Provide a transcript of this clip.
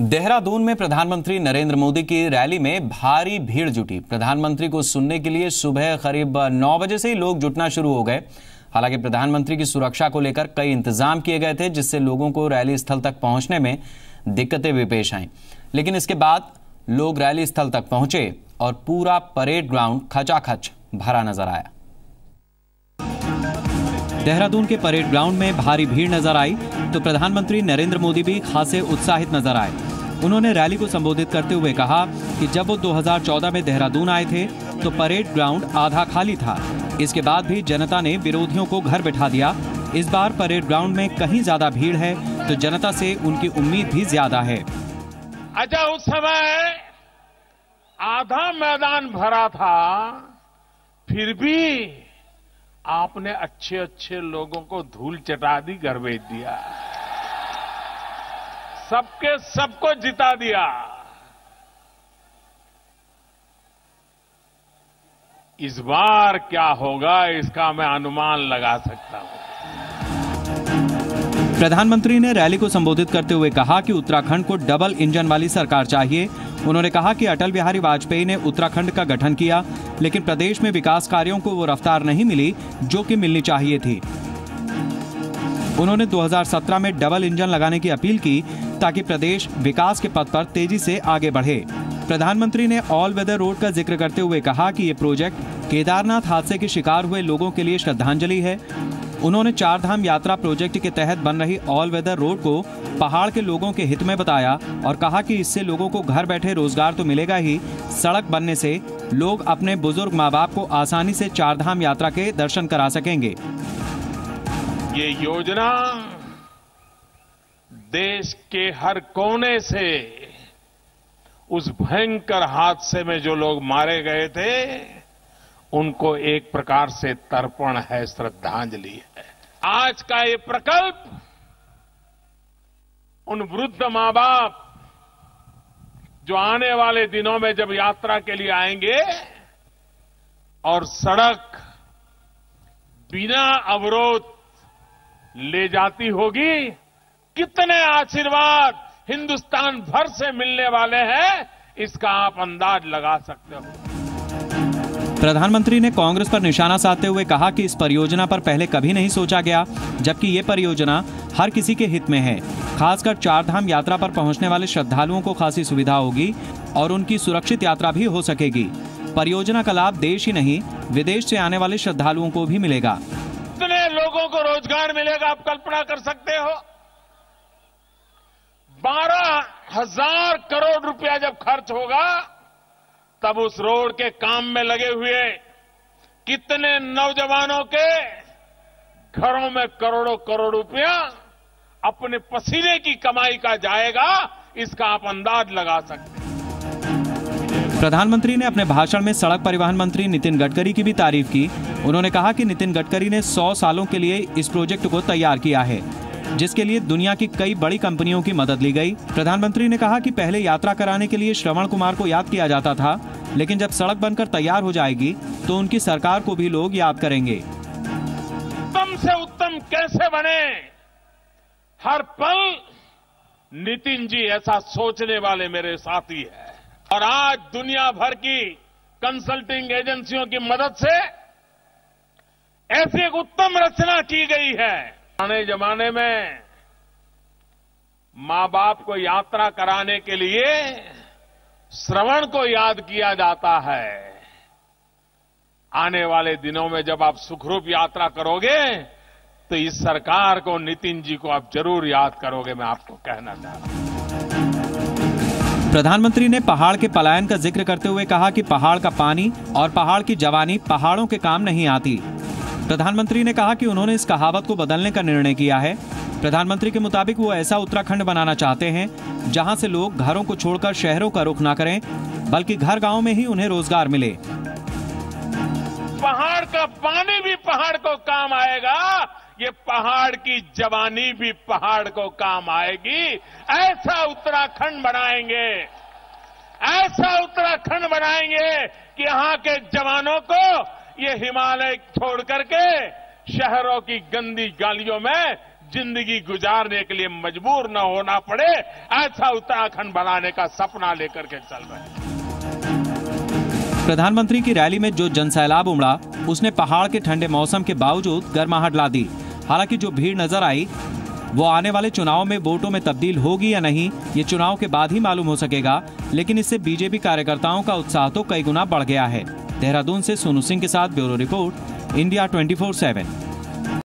देहरादून में प्रधानमंत्री नरेंद्र मोदी की रैली में भारी भीड़ जुटी। प्रधानमंत्री को सुनने के लिए सुबह करीब 9 बजे से ही लोग जुटना शुरू हो गए। हालाँकि प्रधानमंत्री की सुरक्षा को लेकर कई इंतज़ाम किए गए थे, जिससे लोगों को रैली स्थल तक पहुँचने में दिक्कतें भी पेश आईं। लेकिन इसके बाद लोग रैली स्थल तक पहुँचे और पूरा परेड ग्राउंड खचाखच भरा नज़र आया। देहरादून के परेड ग्राउंड में भारी भीड़ नज़र आई तो प्रधानमंत्री नरेंद्र मोदी भी खासे उत्साहित नज़र आए। उन्होंने रैली को संबोधित करते हुए कहा कि जब वो 2014 में देहरादून आए थे तो परेड ग्राउंड आधा खाली था। इसके बाद भी जनता ने विरोधियों को घर बैठा दिया। इस बार परेड ग्राउंड में कहीं ज़्यादा भीड़ है तो जनता से उनकी उम्मीद भी ज़्यादा है। अच्छा उस समय आधा मैदान भरा था, फिर भी आपने अच्छे अच्छे लोगों को धूल चटा दी, घर भेज दिया। सबके सबको जिता दिया। इस बार क्या होगा, इसका मैं अनुमान लगा सकता हूँ। प्रधानमंत्री ने रैली को संबोधित करते हुए कहा कि उत्तराखंड को डबल इंजन वाली सरकार चाहिए। उन्होंने कहा कि अटल बिहारी वाजपेयी ने उत्तराखंड का गठन किया, लेकिन प्रदेश में विकास कार्यों को वो रफ्तार नहीं मिली, जो कि मिलनी चाहिए थी। उन्होंने 2017 में डबल इंजन लगाने की अपील की ताकि प्रदेश विकास के पथ पर तेज़ी से आगे बढ़े। प्रधानमंत्री ने ऑल वेदर रोड का ज़िक्र करते हुए कहा कि ये प्रोजेक्ट केदारनाथ हादसे के शिकार हुए लोगों के लिए श्रद्धांजलि है। उन्होंने चार धाम यात्रा प्रोजेक्ट के तहत बन रही ऑल वेदर रोड को पहाड़ के लोगों के हित में बताया और कहा कि इससे लोगों को घर बैठे रोज़गार तो मिलेगा ही। सड़क बनने से लोग अपने बुज़ुर्ग माँ बाप को आसानी से चार धाम यात्रा के दर्शन करा सकेंगे। ये योजना देश के हर कोने से उस भयंकर हादसे में जो लोग मारे गए थे, उनको एक प्रकार से तर्पण है, श्रद्धांजलि है। आज का ये प्रकल्प उन वृद्ध माँ बाप जो आने वाले दिनों में जब यात्रा के लिए आएँगे और सड़क बिना अवरोध ले जाती होगी कितने आशीर्वाद हिंदुस्तान भर से मिलने वाले हैं इसका आप अंदाज लगा सकते हो। प्रधानमंत्री ने कांग्रेस पर निशाना साधते हुए कहा कि इस परियोजना पर पहले कभी नहीं सोचा गया जबकि ये परियोजना हर किसी के हित में है। खासकर चार धाम यात्रा पर पहुँचने वाले श्रद्धालुओं को खासी सुविधा होगी और उनकी सुरक्षित यात्रा भी हो सकेगी। परियोजना का लाभ देश ही नहीं विदेश से आने वाले श्रद्धालुओं को भी मिलेगा। कितने लोगों को रोज़गार मिलेगा आप कल्पना कर सकते हो। हज़ार करोड़ रुपया जब खर्च होगा, तब उस रोड के काम में लगे हुए कितने नौजवानों के घरों में करोड़ों करोड़ रुपया अपने पसीने की कमाई का जाएगा, इसका आप अंदाज लगा सकते हैं। प्रधानमंत्री ने अपने भाषण में सड़क परिवहन मंत्री नितिन गडकरी की भी तारीफ़ की। उन्होंने कहा कि नितिन गडकरी ने 100 सालों के लिए इस प्रोजेक्ट को तैयार किया है। जिसके लिए दुनिया की कई बड़ी कंपनियों की मदद ली गई। प्रधानमंत्री ने कहा कि पहले यात्रा कराने के लिए श्रवण कुमार को याद किया जाता था, लेकिन जब सड़क बनकर तैयार हो जाएगी तो उनकी सरकार को भी लोग याद करेंगे। उत्तम से उत्तम कैसे बने? हर पल नितिन जी ऐसा सोचने वाले मेरे साथी है। और आज दुनिया भर की कंसल्टिंग एजेंसियों की मदद से ऐसी एक उत्तम रचना की गई है। पुराने जमाने में माँ बाप को यात्रा कराने के लिए श्रवण को याद किया जाता है। आने वाले दिनों में जब आप सुखरूप यात्रा करोगे तो इस सरकार को, नितिन जी को आप ज़रूर याद करोगे, मैं आपको कहना चाह रहा हूँ। प्रधानमंत्री ने पहाड़ के पलायन का ज़िक्र करते हुए कहा कि पहाड़ का पानी और पहाड़ की जवानी पहाड़ों के काम नहीं आती। प्रधानमंत्री ने कहा कि उन्होंने इस कहावत को बदलने का निर्णय किया है। प्रधानमंत्री के मुताबिक वो ऐसा उत्तराखंड बनाना चाहते हैं, जहाँ से लोग घरों को छोड़कर शहरों का रुख ना करें, बल्कि घर गाँव में ही उन्हें रोज़गार मिले। पहाड़ का पानी भी पहाड़ को काम आएगा, ये पहाड़ की जवानी भी पहाड़ को काम आएगी। ऐसा उत्तराखंड बनाएँगे, ऐसा उत्तराखंड बनाएँगे कि यहाँ के जवानों को ये हिमालय छोड़ करके शहरों की गंदी गालियों में ज़िंदगी गुजारने के लिए मजबूर न होना पड़े, ऐसा उत्तराखंड बनाने का सपना लेकर के चल रहे प्रधानमंत्री की रैली में जो जनसैलाब उमड़ा, उसने पहाड़ के ठंडे मौसम के बावजूद गर्माहट ला दी। हालाँकि जो भीड़ नज़र आई, वो आने वाले चुनाव में वोटों में तब्दील होगी या नहीं, ये चुनाव के बाद ही मालूम हो सकेगा, लेकिन इससे बीजेपी कार्यकर्ताओं का उत्साह तो कई गुना बढ़ गया है। देहरादून से सोनू सिंह के साथ bureau report India twenty four seven.